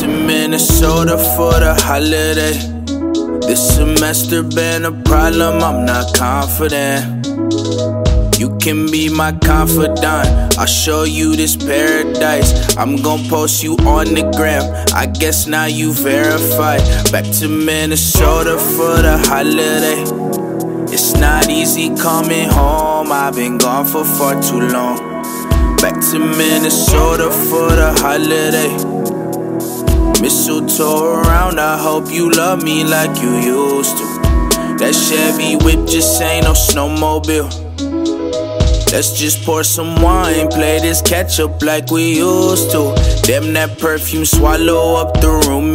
Minnesota for the holiday. This semester been a problem, I'm not confident. You can be my confidant. I'll show you this paradise. I'm gon' post you on the gram. I guess now you verified. Back to Minnesota for the holiday. It's not easy coming home. I've been gone for far too long. Back to Minnesota for the holiday. Mistletoe around, I hope you love me like you used to. That Chevy whip just ain't no snowmobile. Let's just pour some wine, play this catch up like we used to. Damn, that perfume swallow up the room.